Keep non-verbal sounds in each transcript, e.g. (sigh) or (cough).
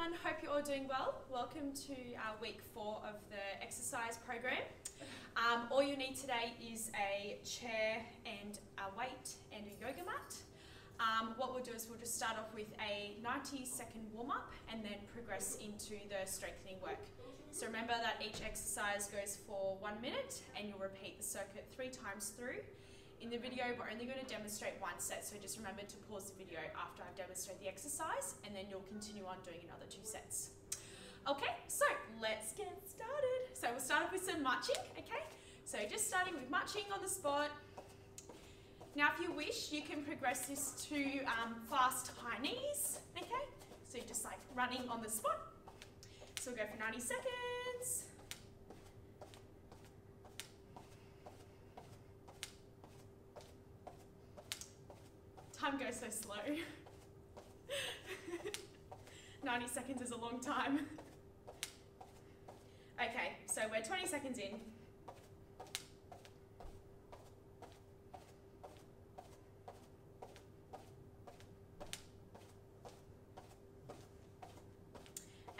everyone. Hope you're all doing well. Welcome to our week four of the exercise program. Um, all you need today is a chair and a weight and a yoga mat. Um, what we'll do is we'll just start off with a 90 second warm up and then progress into the strengthening work. So remember that each exercise goes for one minute and you'll repeat the circuit three times through. In the video, we're only going to demonstrate one set, so just remember to pause the video after I've demonstrated the exercise, and then you'll continue on doing another two sets. Okay, so let's get started. So we'll start off with some marching, okay? So just starting with marching on the spot. Now, if you wish, you can progress this to um, fast high knees, okay? So you're just like running on the spot. So we'll go for 90 seconds. Time goes so slow. (laughs) 90 seconds is a long time. Okay, so we're 20 seconds in.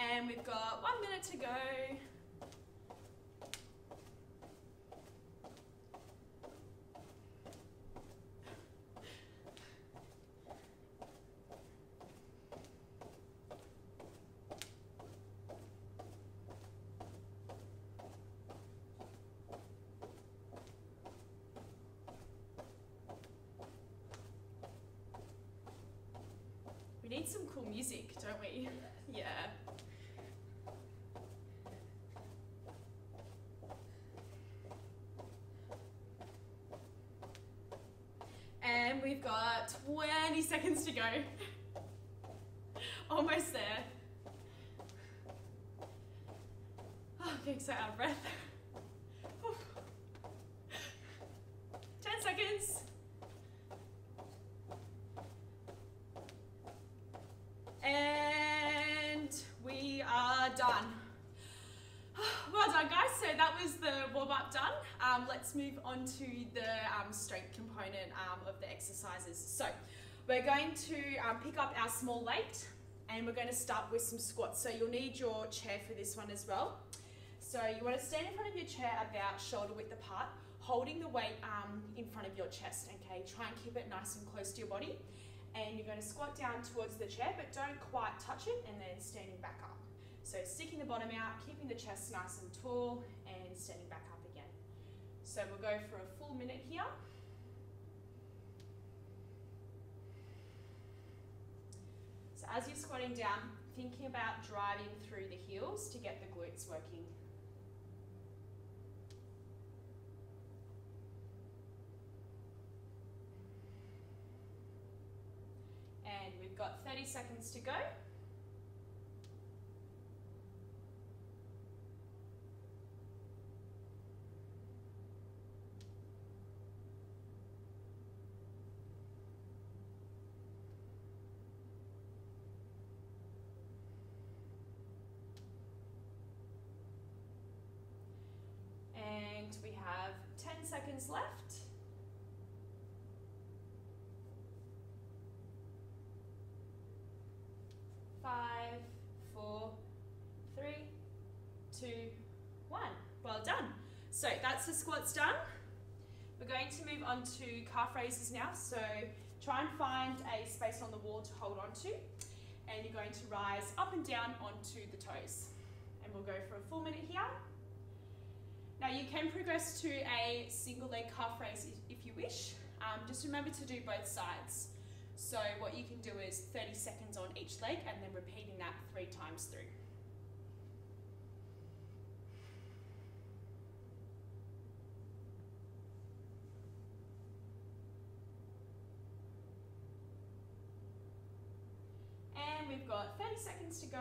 And we've got one minute to go. Need some cool music, don't we? Yeah. And we've got 20 seconds to go. (laughs) Almost there. (sighs) Oh, getting so out of breath. (laughs) 10 seconds. Let's move on to the um, strength component um, of the exercises. So we're going to um, pick up our small weight and we're going to start with some squats. So you'll need your chair for this one as well. So you want to stand in front of your chair about shoulder width apart, holding the weight um, in front of your chest. Okay, try and keep it nice and close to your body. And you're going to squat down towards the chair, but don't quite touch it, and then standing back up. So sticking the bottom out, keeping the chest nice and tall, and standing back up. So we'll go for a full minute here. So as you're squatting down, thinking about driving through the heels to get the glutes working. And we've got 30 seconds to go. And we have 10 seconds left. Five, four, three, two, one. Well done. So that's the squats done. We're going to move on to calf raises now. So try and find a space on the wall to hold on to. And you're going to rise up and down onto the toes. And we'll go for a full minute here. Now you can progress to a single leg calf raise if you wish. Um, just remember to do both sides. So what you can do is 30 seconds on each leg and then repeating that three times through. And we've got 30 seconds to go.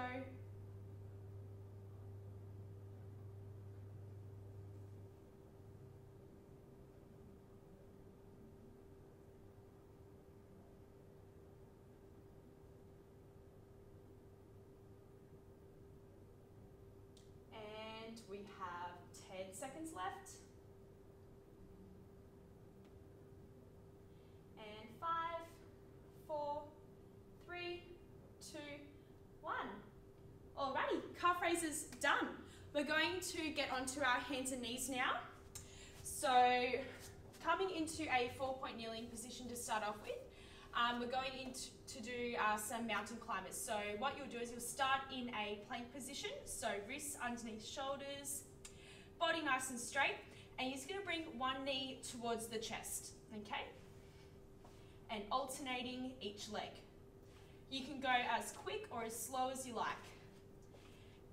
And we have 10 seconds left. And five, four, three, two, one. Alrighty, calf raises done. We're going to get onto our hands and knees now. So coming into a four-point kneeling position to start off with, um, we're going into to do uh, some mountain climbers. So what you'll do is you'll start in a plank position, so wrists underneath shoulders, body nice and straight, and you're just gonna bring one knee towards the chest, okay? And alternating each leg. You can go as quick or as slow as you like.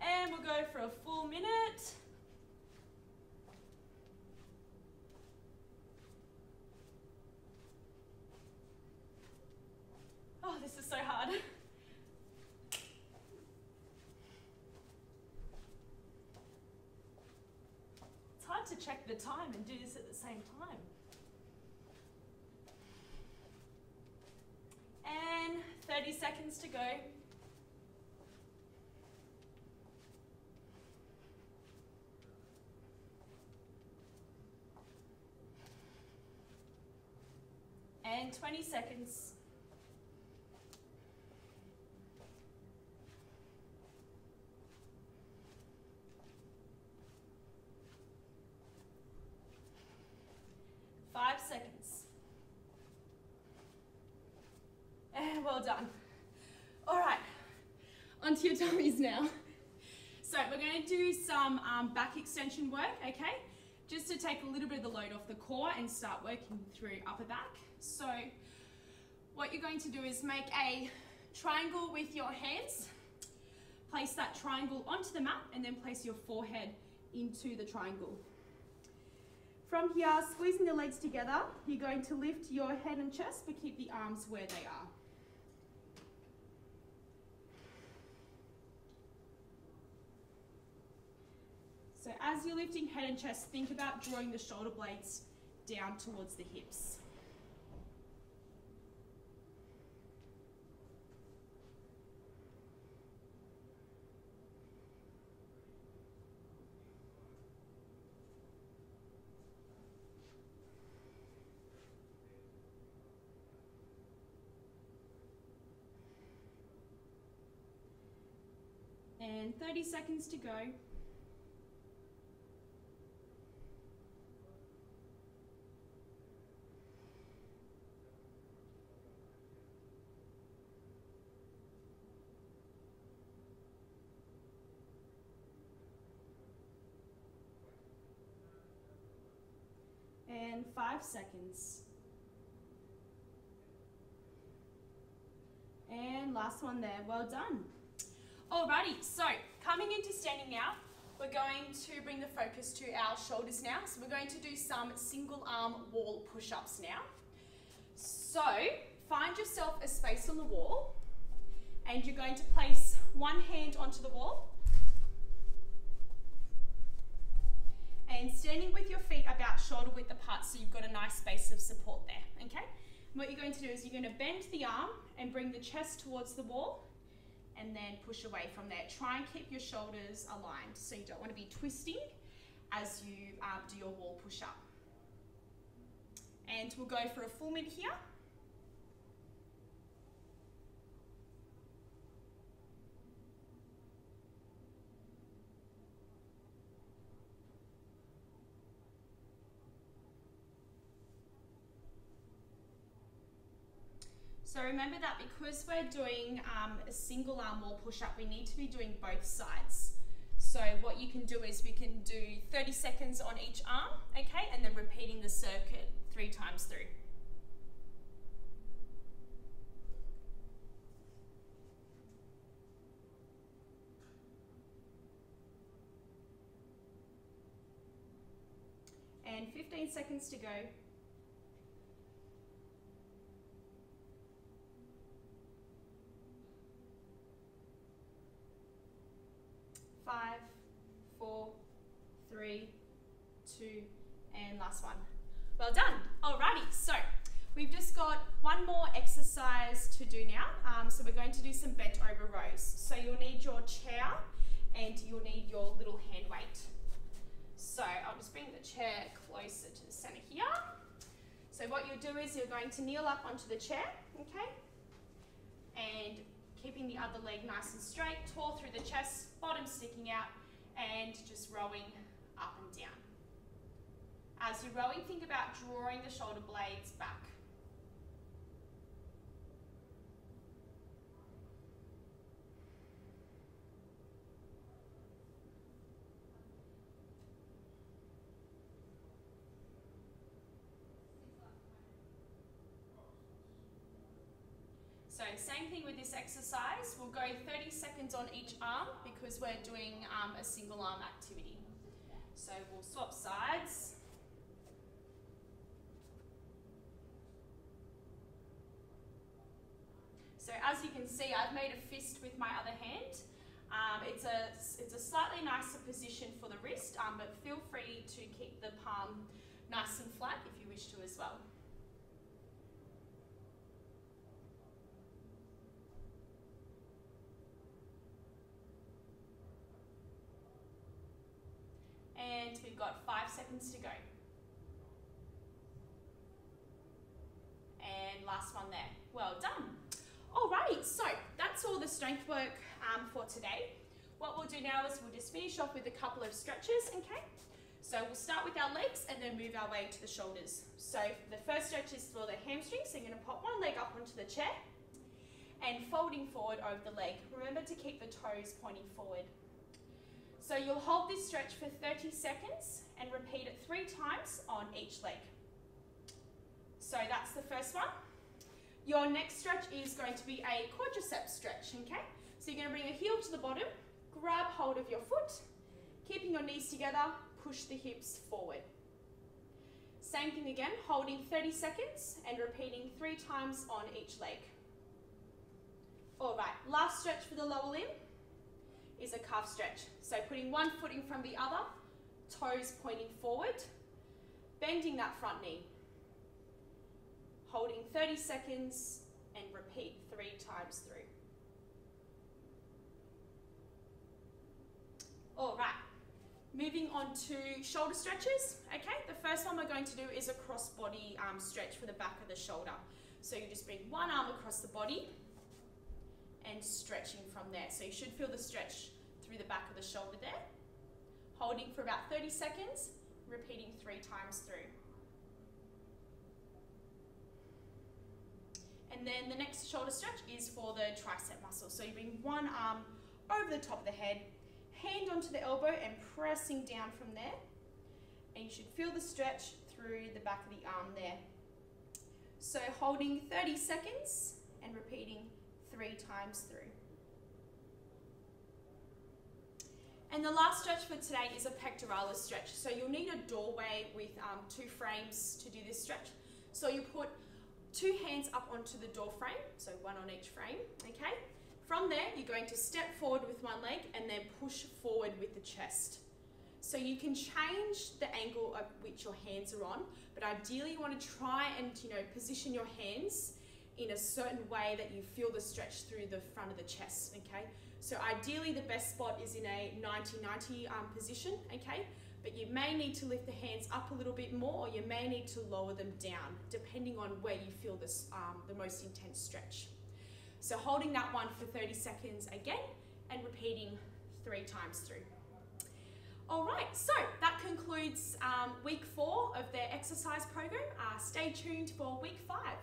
And we'll go for a full minute. Oh, this is so hard. It's hard to check the time and do this at the same time. And 30 seconds to go. And 20 seconds. Five seconds. And well done. All right, onto your tummies now. So we're going to do some um, back extension work, okay? Just to take a little bit of the load off the core and start working through upper back. So what you're going to do is make a triangle with your hands. Place that triangle onto the mat and then place your forehead into the triangle. From here, squeezing the legs together, you're going to lift your head and chest, but keep the arms where they are. So as you're lifting head and chest, think about drawing the shoulder blades down towards the hips. And 30 seconds to go. And five seconds. And last one there, well done. Alrighty, so coming into standing now, we're going to bring the focus to our shoulders now. So we're going to do some single arm wall push-ups now. So find yourself a space on the wall and you're going to place one hand onto the wall and standing with your feet about shoulder width apart so you've got a nice space of support there, okay? And what you're going to do is you're going to bend the arm and bring the chest towards the wall and then push away from there. Try and keep your shoulders aligned so you don't want to be twisting as you um, do your wall push up. And we'll go for a full minute here. So remember that because we're doing um, a single arm wall push up, we need to be doing both sides. So what you can do is we can do 30 seconds on each arm, okay, and then repeating the circuit three times through. And 15 seconds to go. five, four, three, two, and last one. Well done. Alrighty, so we've just got one more exercise to do now. Um, so we're going to do some bent over rows. So you'll need your chair and you'll need your little hand weight. So I'll just bring the chair closer to the center here. So what you'll do is you're going to kneel up onto the chair, okay? And keeping the other leg nice and straight, tall through the chest, bottom sticking out, and just rowing up and down. As you're rowing, think about drawing the shoulder blades back. So same thing with this exercise. We'll go 30 seconds on each arm because we're doing um, a single arm activity. So we'll swap sides. So as you can see, I've made a fist with my other hand. Um, it's, a, it's a slightly nicer position for the wrist, um, but feel free to keep the palm nice and flat if you wish to as well. We've got five seconds to go. And last one there. Well done. Alrighty, so that's all the strength work um, for today. What we'll do now is we'll just finish off with a couple of stretches, okay? So we'll start with our legs and then move our way to the shoulders. So the first stretch is for the hamstrings. So you're gonna pop one leg up onto the chair and folding forward over the leg. Remember to keep the toes pointing forward. So you'll hold this stretch for 30 seconds and repeat it three times on each leg. So that's the first one. Your next stretch is going to be a quadriceps stretch, okay? So you're going to bring a heel to the bottom, grab hold of your foot, keeping your knees together, push the hips forward. Same thing again, holding 30 seconds and repeating three times on each leg. All right, last stretch for the lower limb is a calf stretch. So putting one foot in of the other, toes pointing forward, bending that front knee. Holding 30 seconds and repeat three times through. All right, moving on to shoulder stretches. Okay, the first one we're going to do is a cross body um, stretch for the back of the shoulder. So you just bring one arm across the body, and stretching from there. So you should feel the stretch through the back of the shoulder there. Holding for about 30 seconds, repeating three times through. And then the next shoulder stretch is for the tricep muscle. So you bring one arm over the top of the head, hand onto the elbow and pressing down from there. And you should feel the stretch through the back of the arm there. So holding 30 seconds and repeating three times through. And the last stretch for today is a pectoralis stretch. So you'll need a doorway with um, two frames to do this stretch. So you put two hands up onto the door frame, so one on each frame, okay? From there, you're going to step forward with one leg and then push forward with the chest. So you can change the angle at which your hands are on, but ideally you want to try and you know position your hands in a certain way that you feel the stretch through the front of the chest, okay? So ideally the best spot is in a 90-90 um, position, okay? But you may need to lift the hands up a little bit more or you may need to lower them down depending on where you feel this, um, the most intense stretch. So holding that one for 30 seconds again and repeating three times through. All right, so that concludes um, week four of the exercise program. Uh, stay tuned for week five.